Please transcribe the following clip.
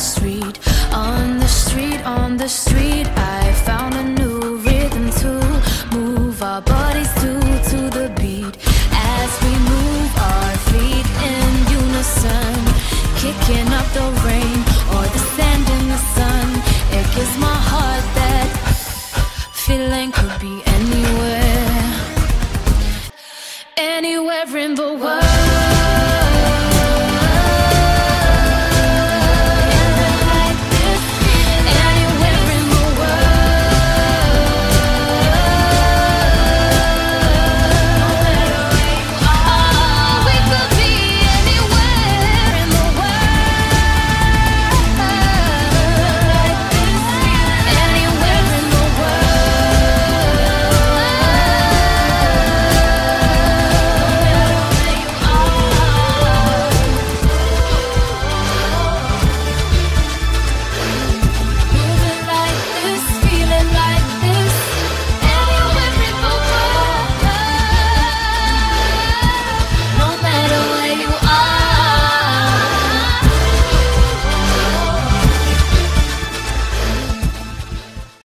street, on the street, on the street. I found a new rhythm to move our bodies to to the beat as we move our feet in unison, kicking up the rain or the sand in the sun. It gives my heart that feeling could be anywhere, anywhere in the world.